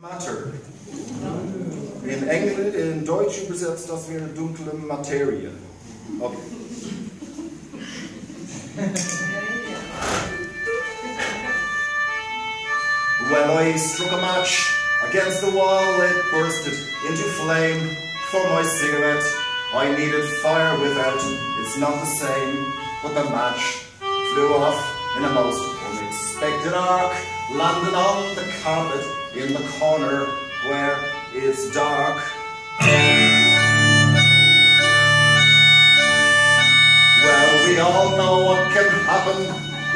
Matter. In Englisch, in Deutsch übersetzt das wäre dunkle Materie. Okay. When I struck a match against the wall, it bursted into flame. For my cigarette, I needed fire without. It's not the same, but the match flew off in a most unexpected arc, landed on the carpet in the corner where it's dark. Well, we all know what can happen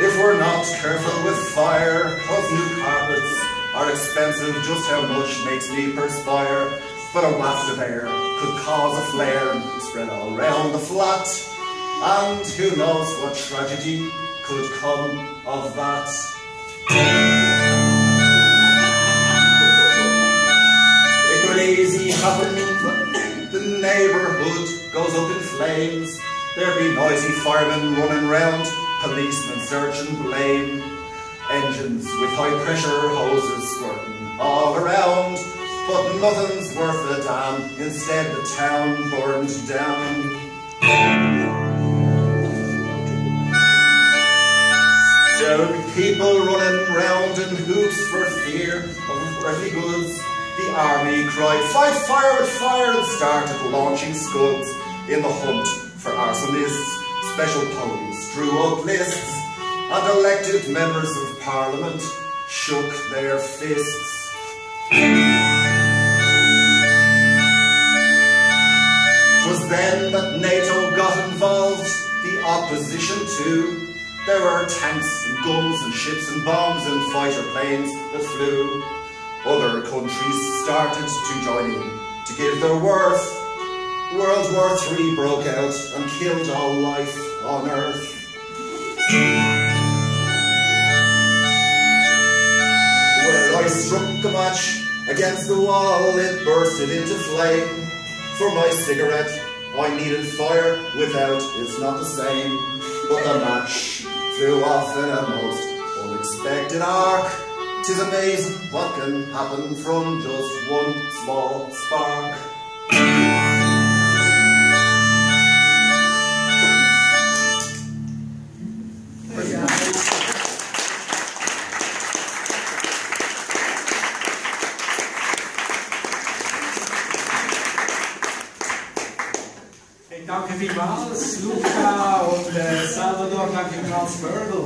if we're not careful with fire. Cause new carpets are expensive, just how much makes me perspire. But a waft of air could cause a flare and spread all round the flat. And who knows what tragedy could come of that. Flames. There be noisy firemen running round, policemen searching blame. Engines with high pressure hoses squirting all around. But nothing's worth a damn, instead the town burned down. There people running round in hoops for fear of earthly goods. The army cried, fight fire with fire, and started launching scuds in the hunt for arsonists. Special police drew up lists, and elected members of parliament shook their fists. Twas then that NATO got involved, the opposition too. There were tanks and guns and ships and bombs and fighter planes that flew. Other countries started to join in to give their worth. World War III broke out and killed all life on Earth. Well, I struck a match against the wall, it bursted into flame. For my cigarette, I needed fire, without it's not the same. But the match flew off in a most unexpected arc. Tis amazing what can happen from just one small spark. Danke vielmals, Luca und äh, Salvador, danke vielmals, Virgil.